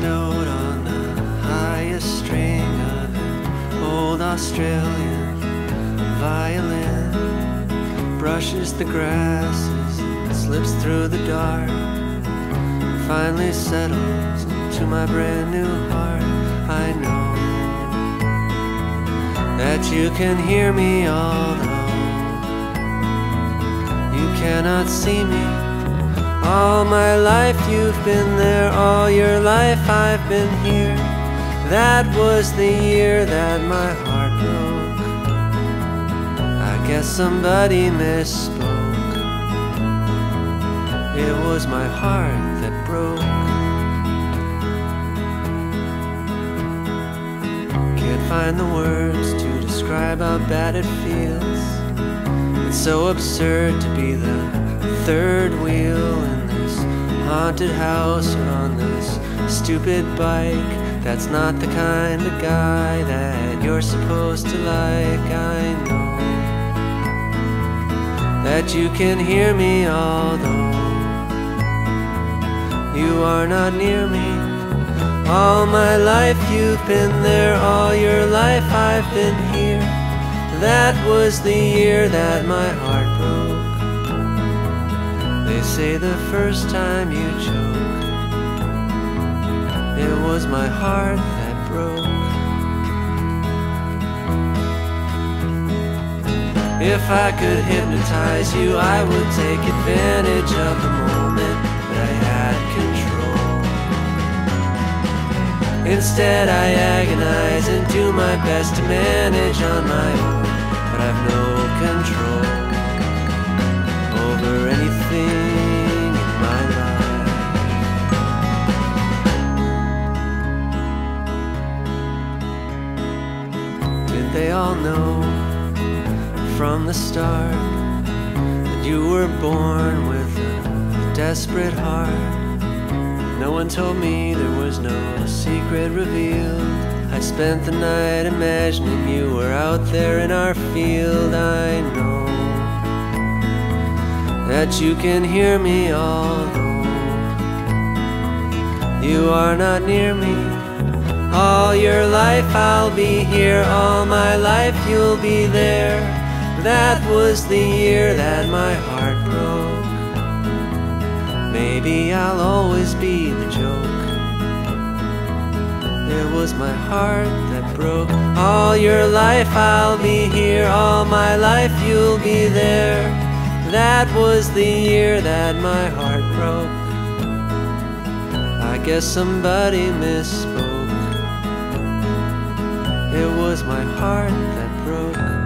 note on the highest string of an old Australian violin. Brushes the grasses slips through the dark finally settles into my brand new heart. I know that you can hear me although you cannot see me all my life you've been there, all your life I've been here. That was the year that my heart broke. I guess somebody misspoke. It was my heart that broke. Can't find the words to describe how bad it feels. It's so absurd to be the third wheel haunted house on this stupid bike. That's not the kind of guy that you're supposed to like. I know that you can hear me, although you are not near me. All my life you've been there, all your life I've been here. That was the year that my heart broke. They say the first time you choke, it was my heart that broke. If I could hypnotize you, I would take advantage of the moment that I had control. Instead, I agonize and do my best to manage on my own, but I've no control they all know from the start that you were born with a desperate heart? No one told me there was no secret revealed. I spent the night imagining you were out there in our field. I know that you can hear me, although you are not near me. All your life I'll be here, all my life you'll be there. That was the year that my heart broke. Maybe I'll always be the joke. It was my heart that broke. All your life I'll be here, all my life you'll be there. That was the year that my heart broke. I guess somebody misspoke. It was my heart that broke.